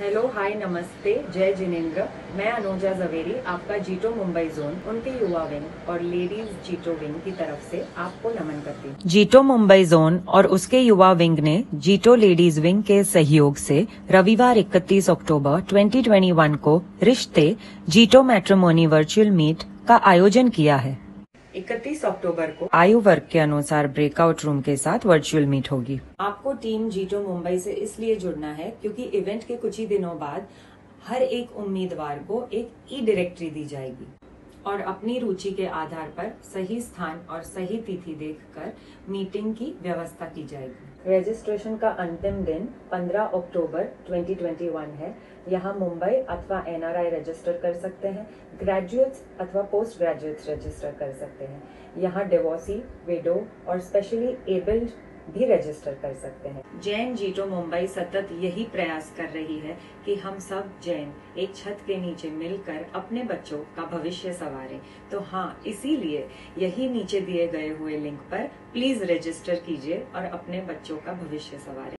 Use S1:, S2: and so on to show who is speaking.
S1: Hello hi नमस्ते, जय जिनेन्द्र। मैं अनुजा जवेरी, आपका जीटो मुंबई जोन, उनके युवा विंग और लेडीज़ जीटो विंग की तरफ़ से आपको नमन करती हूँ।
S2: जीटो मुंबई जोन और उसके युवा विंग ने जीटो लेडीज़ विंग के सहयोग से रविवार 31 अक्टूबर 2021 को रिश्ते जीटो मैट्रिमोनी वर्चुअल मीट का आयोजन किया है।
S1: 31 अक्टूबर को।
S2: आयु वर्ग के अनुसार ब्रेकआउट रूम के साथ वर्चुअल मीट होगी।
S1: आपको टीम जीटो मुंबई से इसलिए जुड़ना है क्योंकि इवेंट के कुछ ही दिनों बाद हर एक उम्मीदवार को एक ई डायरेक्टरी दी जाएगी। और अपनी रुचि के आधार पर सही स्थान और सही तिथि देखकर मीटिंग की व्यवस्था की जाएगी। रजिस्ट्रेशन का अंतिम दिन 15 अक्टूबर 2021 है। यहाँ मुंबई अथवा एनआरआई रजिस्टर कर सकते हैं ग्रेजुएट्स अथवा पोस्ट ग्रेजुएट्स रजिस्टर कर सकते हैं। यहाँ डिवोर्सी विडो और स्पेशली एबल्ड भी रजिस्टर कर सकते हैं। जैन जीटो मुंबई सतत यही प्रयास कर रही है कि हम सब जैन एक छत के नीचे मिलकर अपने बच्चों का भविष्य संवारें। तो हाँ इसीलिए यही नीचे दिए गए हुए लिंक पर प्लीज़ रजिस्टर कीजिए और अपने बच्चों का भविष्य संवारें।